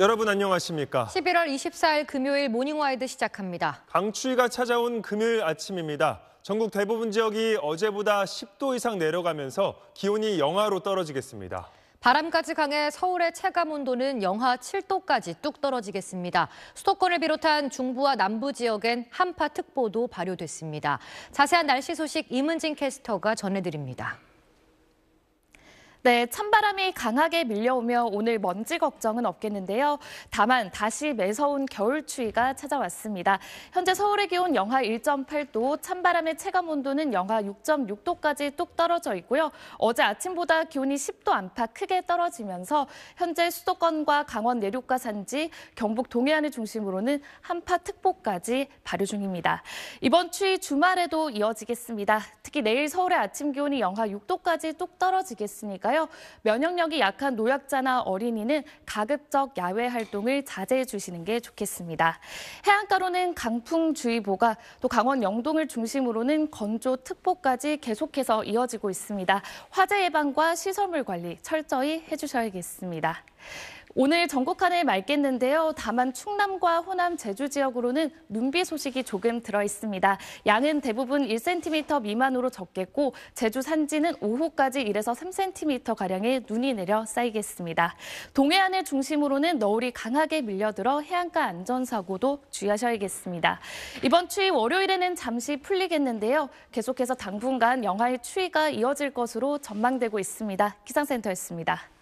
여러분 안녕하십니까? 11월 24일 금요일 모닝와이드 시작합니다. 강추위가 찾아온 금요일 아침입니다. 전국 대부분 지역이 어제보다 10도 이상 내려가면서 기온이 영하로 떨어지겠습니다. 바람까지 강해 서울의 체감 온도는 영하 7도까지 뚝 떨어지겠습니다. 수도권을 비롯한 중부와 남부 지역엔 한파특보도 발효됐습니다. 자세한 날씨 소식 이문진 캐스터가 전해드립니다. 네, 찬바람이 강하게 밀려오며 오늘 먼지 걱정은 없겠는데요. 다만 다시 매서운 겨울 추위가 찾아왔습니다. 현재 서울의 기온 영하 1.8도, 찬바람의 체감 온도는 영하 6.6도까지 뚝 떨어져 있고요. 어제 아침보다 기온이 10도 안팎 크게 떨어지면서 현재 수도권과 강원 내륙과 산지, 경북 동해안을 중심으로는 한파특보까지 발효 중입니다. 이번 추위 주말에도 이어지겠습니다. 특히 내일 서울의 아침 기온이 영하 6도까지 뚝 떨어지겠으니까 있으니까요. 면역력이 약한 노약자나 어린이는 가급적 야외 활동을 자제해 주시는 게 좋겠습니다. 해안가로는 강풍주의보가 또 강원 영동을 중심으로는 건조특보까지 계속해서 이어지고 있습니다. 화재 예방과 시설물 관리 철저히 해주셔야겠습니다. 오늘 전국 하늘 맑겠는데요. 다만 충남과 호남 제주 지역으로는 눈비 소식이 조금 들어 있습니다. 양은 대부분 1cm 미만으로 적겠고 제주 산지는 오후까지 1에서 3cm 가량의 눈이 내려 쌓이겠습니다. 동해안을 중심으로는 너울이 강하게 밀려들어 해안가 안전사고도 주의하셔야겠습니다. 이번 추위 월요일에는 잠시 풀리겠는데요. 계속해서 당분간 영하의 추위가 이어질 것으로 전망되고 있습니다. 기상센터였습니다.